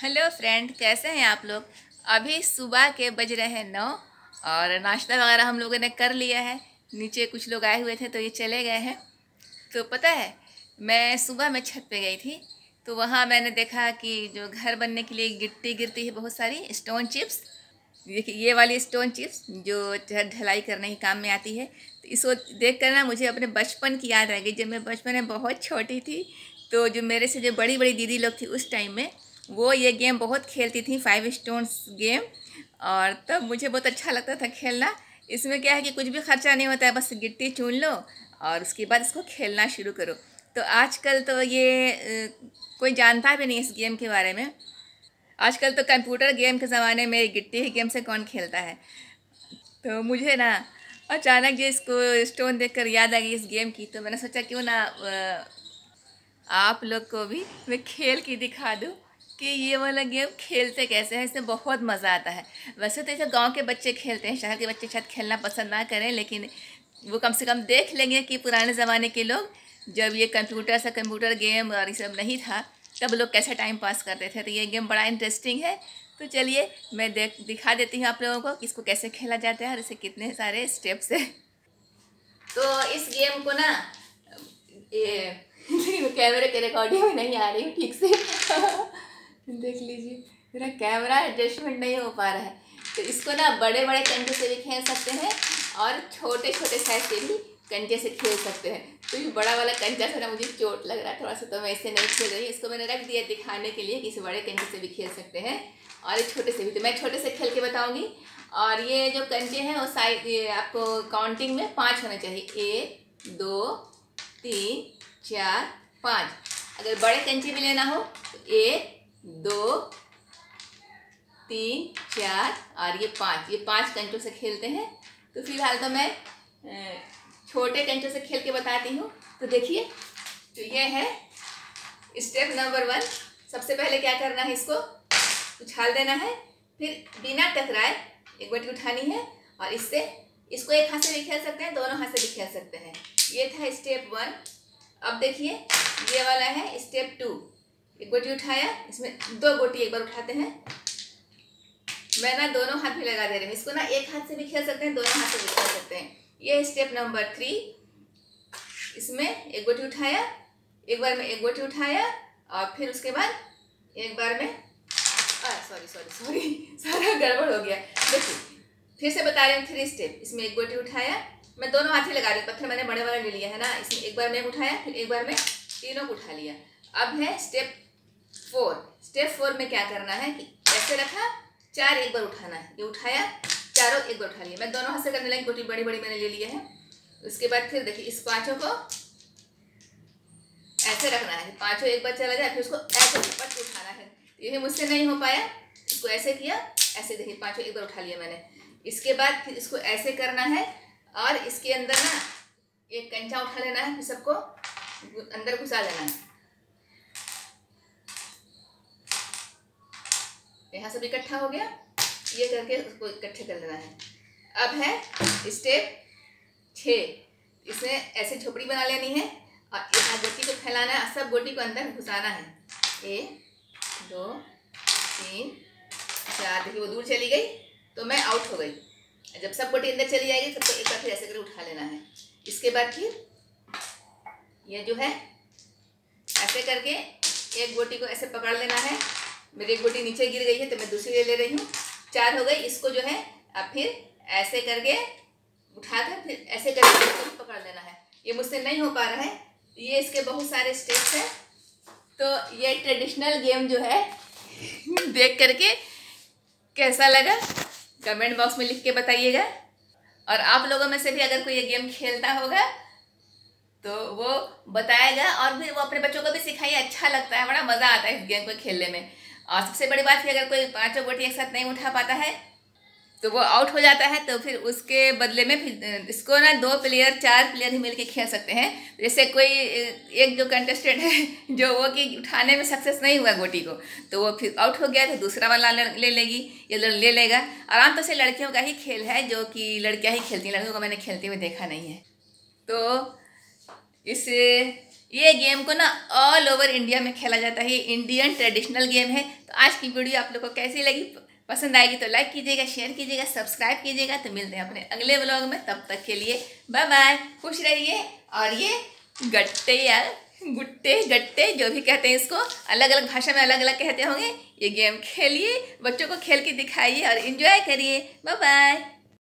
Hello friend, कैसे हैं आप लोग? अभी सुबह के बज रहे हैं नौ और नाश्ता वगैरह हम लोगों ने कर लिया है। नीचे कुछ लोग आए हुए थे तो ये चले गए हैं। तो पता है, मैं सुबह में छत पे गई थी तो वहाँ मैंने देखा कि जो घर बनने के लिए गिट्टी गिरती है बहुत सारी स्टोन चिप्स देखिए, ये वाली स्टोन चिप्स जो ढलाई करने के काम में आती है। तो इसको देख कर ना मुझे अपने बचपन की याद आ गई। जब मैं बचपन में बहुत छोटी थी तो जो मेरे से जो बड़ी बड़ी दीदी लोग थी उस टाइम में वो ये गेम बहुत खेलती थी फाइव स्टोन्स गेम और तब मुझे बहुत अच्छा लगता था खेलना। इसमें क्या है कि कुछ भी खर्चा नहीं होता है, बस गिट्टी चुन लो और उसके बाद इसको खेलना शुरू करो। तो आजकल तो ये कोई जानता भी नहीं इस गेम के बारे में। आजकल तो कंप्यूटर गेम के ज़माने में गिट्टी ही गेम से कौन खेलता है? तो मुझे ना अचानक जो इसको स्टोन देखकर याद आ गई इस गेम की तो मैंने सोचा क्यों ना आप लोग को भी मैं खेल के दिखा दूँ। कि ये वाला गेम खेलते कैसे हैं? इसमें बहुत मज़ा आता है। वैसे तो ऐसे गाँव के बच्चे खेलते हैं, शहर के बच्चे शायद खेलना पसंद ना करें, लेकिन वो कम से कम देख लेंगे कि पुराने ज़माने के लोग जब ये कंप्यूटर से कंप्यूटर गेम और ये सब नहीं था, तब लोग कैसे टाइम पास करते थे? तो ये गेम बड़ा इंटरेस्टिंग है। तो चलिए, मैं देख, दिखा देती हूँ आप लोगों को कि इसको कैसे खेला जाता है और इसे कितने सारे स्टेप्स है। तो इस गेम को ना, ये कैमरे के रिकॉर्डिंग में नहीं आ रही ठीक से। देख लीजिए, मेरा कैमरा एडजस्टमेंट नहीं हो पा रहा है। तो इसको ना बड़े बड़े कंटे से भी खेल सकते हैं और छोटे छोटे साइज़ से भी कंटे से खेल सकते हैं। तो ये बड़ा वाला कंचा से ना मुझे चोट लग रहा है थोड़ा सा तो मैं इससे नहीं खेल रही इसको मैंने रख दिया दिखाने के लिए कि इसे बड़े कंचे से भी खेल सकते हैं और ये छोटे से भी। तो मैं छोटे से खेल के बताऊँगी। और ये जो कंचे हैं, वो साइज़ आपको काउंटिंग में पाँच होने चाहिए। एक, दो, तीन, चार, पाँच। अगर बड़े कंचे भी लेना हो तो एक दो, तीन, चार, और ये पाँच। ये पाँच कंचों से खेलते हैं। तो फ़िलहाल तो मैं छोटे कंचों से खेल के बताती हूँ। तो देखिए तो ये है स्टेप नंबर वन। सबसे पहले क्या करना है इसको? उछाल देना है। फिर बिना टकराए एक बटी उठानी है और इससे, इसको एक हाथ से भी खेल सकते हैं, दोनों हाथ से भी खेल सकते हैं। ये था स्टेप वन। अब देखिए, ये वाला है स्टेप टू। एक गोटी उठाया, इसमें दो गोटी एक बार उठाते हैं। मैं ना दोनों हाथ भी लगा दे रही हूँ। इसको ना एक हाथ से भी खेल सकते हैं, दोनों हाथ से भी खेल सकते हैं। ये स्टेप नंबर थ्री इसमें एक गोटी उठाया, एक बार में एक गोटी उठाया, और फिर उसके बाद एक बार में सॉरी सॉरी सॉरी सारा गड़बड़ हो गया। देखिए, फिर से बता रही हूँ थ्री स्टेप इसमें एक गोटी उठाया, मैं दोनों हाथ ही लगा रही हूँ। पत्थर मैंने बड़े वाला ले लिया, है ना? इसमें एक बार में उठाया, फिर एक बार में तीनों को उठा लिया। अब है स्टेप फोर स्टेप फोर में क्या करना है कि ऐसे रखा, चार एक बार उठाना है। ये उठाया, चारों एक बार उठा लिया मैं दोनों हाथ से करने लगी, गोटी बड़ी बड़ी मैंने ले लिया है। उसके बाद फिर देखिए, इस पाँचों को ऐसे रखना है। पाँचों एक बार चला जाए, फिर उसको ऐसे पट उठाना है। ये मुझसे नहीं हो पाया। इसको ऐसे किया, ऐसे देखिए, पाँचों एक बार उठा लिया मैंने। इसके बाद फिर इसको ऐसे करना है और इसके अंदर ना एक कंचा उठा लेना है, फिर सबको अंदर घुसा लेना है। यहाँ सब इकट्ठा हो गया। ये करके उसको इकट्ठे कर लेना है। अब है स्टेप छ इसमें ऐसे झोपड़ी बना लेनी है और यहाँ गोटी को फैलाना है सब गोटी को अंदर घुसाना है। एक, दो, तीन, चार। देखिए वो दूर चली गई तो मैं आउट हो गई। जब सब गोटी अंदर चली जाएगी सबको एक बार फिर ऐसे करके उठा लेना है। इसके बाद फिर ये जो है, ऐसे करके एक गोटी को ऐसे पकड़ लेना है। मेरी एक गोटी नीचे गिर गई है तो मैं दूसरी ले ले रही हूँ। चार हो गई इसको जो है, अब फिर ऐसे करके उठाकर फिर ऐसे करके इसको पकड़ लेना है। ये मुझसे नहीं हो पा रहा है। ये इसके बहुत सारे स्टेप्स हैं। तो ये ट्रेडिशनल गेम जो है, देख करके कैसा लगा? कमेंट बॉक्स में लिख के बताइएगा। और आप लोगों में से भी अगर कोई ये गेम खेलता होगा तो वो बताएगा और भी वो अपने बच्चों को भी सिखाइए। अच्छा लगता है, बड़ा मज़ा आता है इस गेम को खेलने में। और सबसे बड़ी बात है अगर कोई पाँचों गोटी एक साथ नहीं उठा पाता है तो वो आउट हो जाता है तो फिर उसके बदले में फिर इसको ना दो प्लेयर चार प्लेयर ही मिलके खेल सकते हैं। जैसे कोई एक जो कंटेस्टेंट है, जो वो कि उठाने में सक्सेस नहीं हुआ गोटी को तो वो फिर आउट हो गया तो दूसरा वाला ले लेगी, या ले लेगा। आराम तो से लड़कियों का ही खेल है, जो कि लड़कियाँ ही खेलती हैं, लड़कियों को मैंने खेलते हुए देखा नहीं है। तो इस ये गेम को ना ऑल ओवर इंडिया में खेला जाता है। ये इंडियन ट्रेडिशनल गेम है। तो आज की वीडियो आप लोग को कैसी लगी? पसंद आएगी तो लाइक कीजिएगा शेयर कीजिएगा सब्सक्राइब कीजिएगा। तो मिलते हैं अपने अगले ब्लॉग में। तब तक के लिए बाय बाय खुश रहिए। और ये गट्टे यार, गुट्टे, गट्टे जो भी कहते हैं इसको अलग अलग भाषा में अलग अलग कहते होंगे। ये गेम खेलिए, बच्चों को खेल के दिखाइए और इन्जॉय करिए। Bye bye